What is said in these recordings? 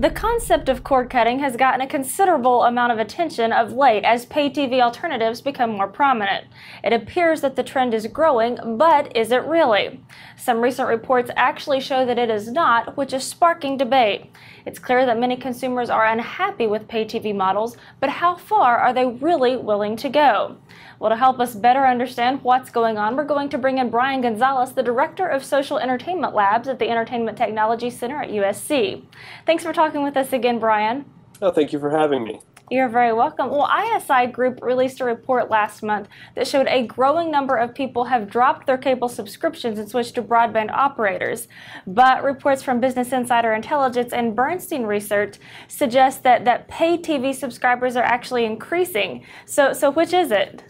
The concept of cord cutting has gotten a considerable amount of attention of late as pay TV alternatives become more prominent. It appears that the trend is growing, but is it really? Some recent reports actually show that it is not, which is sparking debate. It's clear that many consumers are unhappy with pay TV models, but how far are they really willing to go? Well, to help us better understand what's going on, we're going to bring in Bryan Gonzalez, the Director of Social Entertainment Labs at the Entertainment Technology Center at USC. Thanks for talking with us again, Bryan. Oh, thank you for having me. You're very welcome. Well, ISI Group released a report last month that showed a growing number of people have dropped their cable subscriptions and switched to broadband operators. But reports from Business Insider Intelligence and Bernstein Research suggest that, that pay TV subscribers are actually increasing. So, so which is it?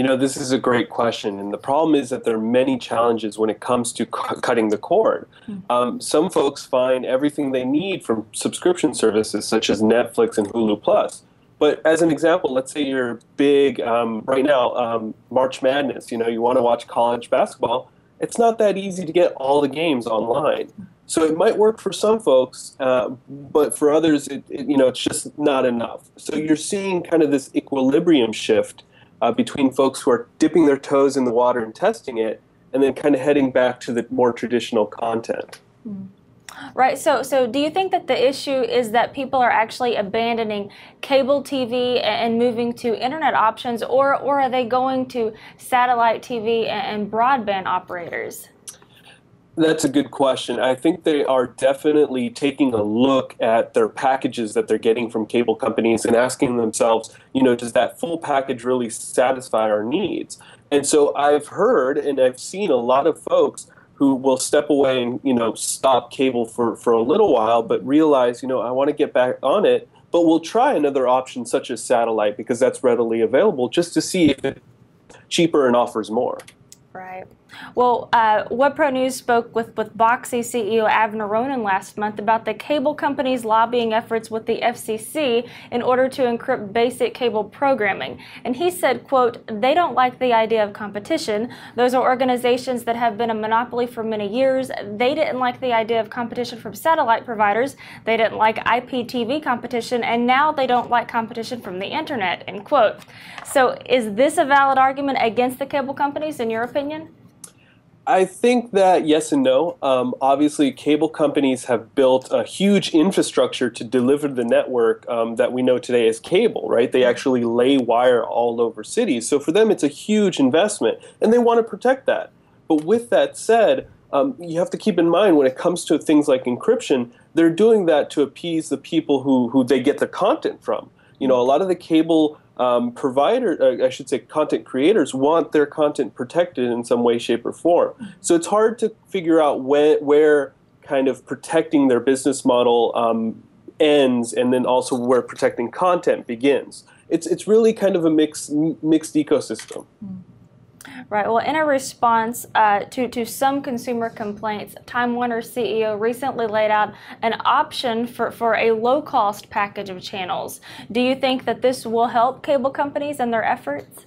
You know, this is a great question, and the problem is that there are many challenges when it comes to cu- cutting the cord. Mm-hmm. Um, some folks find everything they need from subscription services such as Netflix and Hulu Plus. But as an example, let's say you're big um, right now, um, March Madness. You know, you want to watch college basketball. It's not that easy to get all the games online. So it might work for some folks, uh, but for others, it, it, you know, it's just not enough. So you're seeing kind of this equilibrium shift uh, between folks who are dipping their toes in the water and testing it, and then kind of heading back to the more traditional content. Mm. Right. So, so do you think that the issue is that people are actually abandoning cable TV and moving to internet options, or or are they going to satellite TV and broadband operators? That's a good question. I think they are definitely taking a look at their packages that they're getting from cable companies and asking themselves, you know, does that full package really satisfy our needs? And so I've heard and I've seen a lot of folks who will step away and, you know, stop cable for, for a little while, but realize, you know, I want to get back on it, but we'll try another option such as satellite because that's readily available just to see if it's cheaper and offers more. Right. Well, uh, WebProNews spoke with, with Boxee CEO Avner Ronen last month about the cable company's lobbying efforts with the FCC in order to encrypt basic cable programming. And he said, quote, they don't like the idea of competition. Those are organizations that have been a monopoly for many years. They didn't like the idea of competition from satellite providers. They didn't like IPTV competition, and now they don't like competition from the internet, end quote. So is this a valid argument against the cable companies, in your opinion? I think that yes and no. Um, obviously, cable companies have built a huge infrastructure to deliver the network um, that we know today as cable, right? They actually lay wire all over cities. So for them, it's a huge investment, and they want to protect that. But with that said, um, you have to keep in mind when it comes to things like encryption, they're doing that to appease the people who, who they get the content from. You know, a lot of the cable um, provider, uh, I should say, content creators want their content protected in some way, shape, or form. So it's hard to figure out when, where kind of protecting their business model um, ends, and then also where protecting content begins. It's it's really kind of a mixed mixed ecosystem. Mm. Right. Well, in a response uh, to, to some consumer complaints, Time Warner CEO recently laid out an option for, for a low cost package of channels. Do you think that this will help cable companies in their efforts?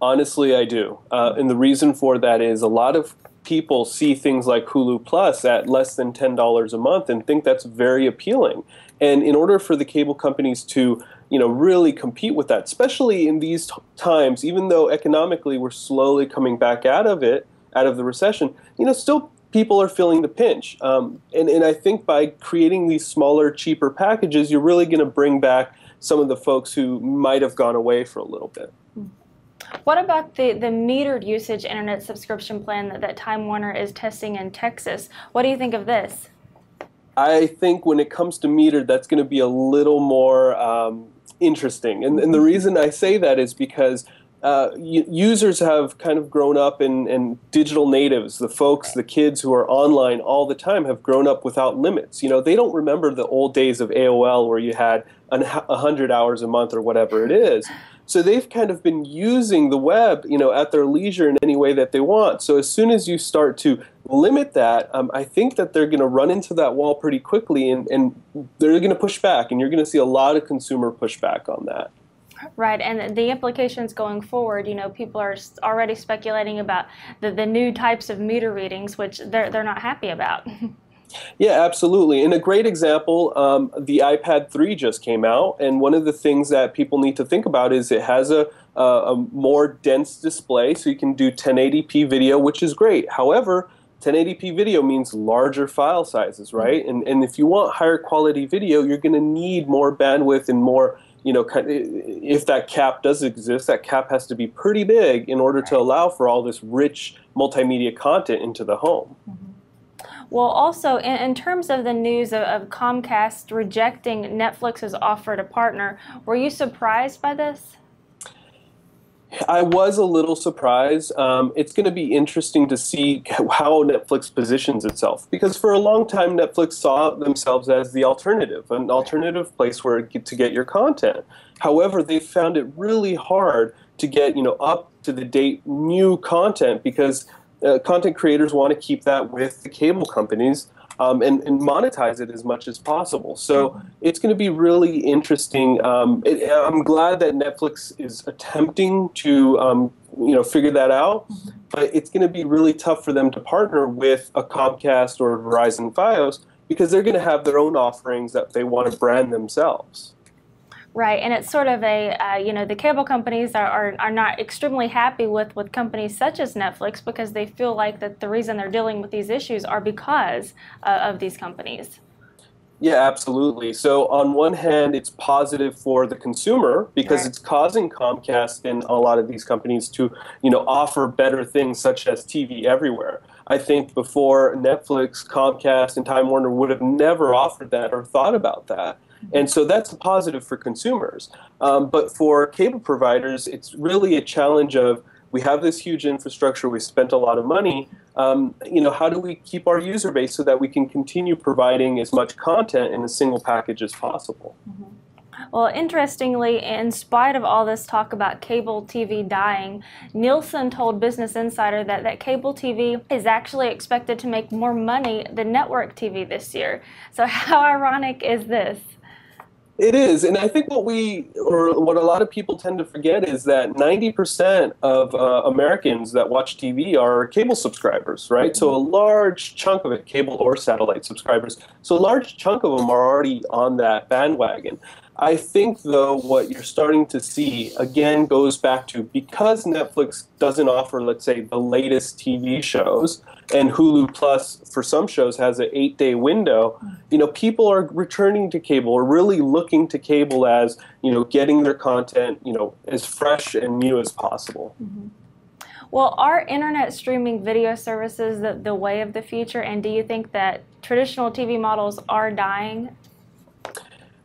Honestly, I do. Uh, and the reason for that is a lot of people see things like Hulu Plus at less than $10 a month and think that's very appealing. And in order for the cable companies to you know, really compete with that, especially in these t- times, even though economically we're slowly coming back out of it, out of the recession, you know, still people are feeling the pinch. Um, and, and I think by creating these smaller, cheaper packages, you're really going to bring back some of the folks who might have gone away for a little bit. What about the, the metered usage internet subscription plan that, that Time Warner is testing in Texas? What do you think of this? I think when it comes to metered, that's going to be a little more um, interesting. And, and the reason I say that is because uh, users have kind of grown up in, in, digital natives. The folks, the kids who are online all the time have grown up without limits. You know, they don't remember the old days of AOL where you had a hundred hours a month or whatever it is. So they've kind of been using the web, you know, at their leisure in any way that they want. So as soon as you start to limit that, um, I think that they're going to run into that wall pretty quickly, and, and they're going to push back, and you're going to see a lot of consumer pushback on that. Right, and the implications going forward, you know, people are already speculating about the, the new types of meter readings, which they're, they're not happy about. Yeah, absolutely. And a great example, um, the iPad 3 just came out, and one of the things that people need to think about is it has a, a, a more dense display, so you can do 1080p video, which is great. However, 1080p video means larger file sizes, right? And, and if you want higher quality video, you're going to need more bandwidth and more you know, if that cap does exist, that cap has to be pretty big in order to allow for all this rich multimedia content into the home. Mm-hmm. Well, also, in, in, terms of the news of, of, Comcast rejecting Netflix's offer to partner, were you surprised by this? I was a little surprised. Um, it's going to be interesting to see how Netflix positions itself because for a long time Netflix saw themselves as the alternative, an alternative place where to get your content. However, they found it really hard to get you know up to the date new content because uh, content creators want to keep that with the cable companies um, and, and, monetize it as much as possible. So it's going to be really interesting. Um, it, I'm glad that Netflix is attempting to um, you know figure that out, but it's going to be really tough for them to partner with a Comcast or Verizon FiOS because they're going to have their own offerings that they want to brand themselves. Right, and it's sort of a, uh, you know, the cable companies are, are, are not extremely happy with, with companies such as Netflix because they feel like that the reason they're dealing with these issues are because uh, of these companies. Yeah, absolutely. So on one hand, it's positive for the consumer because right. it's causing Comcast and a lot of these companies to, you know, offer better things such as TV everywhere. I think before Netflix, Comcast, and Time Warner would have never offered that or thought about that. And so that's a positive for consumers. Um, but for cable providers, it's really a challenge of we have this huge infrastructure, we spent a lot of money. Um, you know, how do we keep our user base so that we can continue providing as much content in a single package as possible? Mm-hmm. Well, interestingly, in spite of all this talk about cable TV dying, Nielsen told Business Insider that, that cable TV is actually expected to make more money than network TV this year. So, how ironic is this? It is, and I think what we or what a lot of people tend to forget is that 90% of uh, Americans that watch TV are cable subscribers, right? So a large chunk of it, cable or satellite subscribers. So a large chunk of them are already on that bandwagon. I think, though, what you're starting to see again goes back to because Netflix doesn't offer, let's say, the latest TV shows, and Hulu Plus for some shows has an eight-day window. You know, people are returning to cable or really looking to cable as you know, getting their content, you know, as fresh and new as possible. Mm-hmm. Well, are internet streaming video services the, the way of the future? And do you think that traditional TV models are dying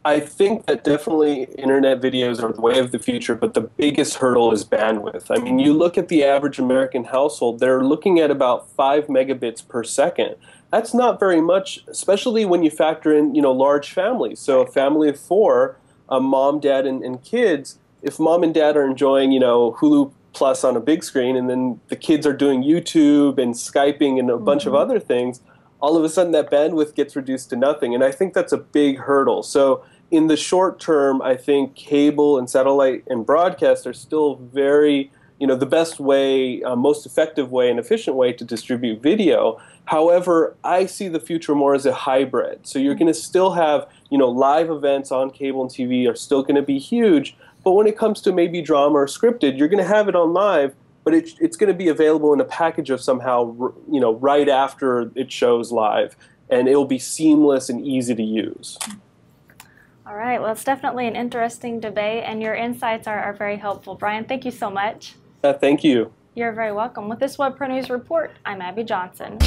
I think that definitely internet videos are the way of the future, but the biggest hurdle is bandwidth. I mean, you look at the average American household, they're looking at about five megabits per second. That's not very much, especially when you factor in, you know, large families. So a family of four, a mom, dad, and, and kids, if mom and dad are enjoying, you know, Hulu Plus on a big screen, and then the kids are doing YouTube and Skyping and a mm-hmm. bunch of mm-hmm. other things, all of a sudden that bandwidth gets reduced to nothing. And I think that's a big hurdle. So in the short term, I think cable and satellite and broadcast are still very, you know, the best way, uh, most effective way, and efficient way to distribute video. However, I see the future more as a hybrid. So you're going to still have, you know, live events on cable and TV are still going to be huge. But when it comes to maybe drama or scripted, you're going to have it on live, but it, it's going to be available in a package of somehow, you know, right after it shows live, and it will be seamless and easy to use. All right. Well, it's definitely an interesting debate, and your insights are, are very helpful. Bryan, thank you so much. Uh, thank you. You're very welcome. With this WebProNews Report, I'm Abby Johnson.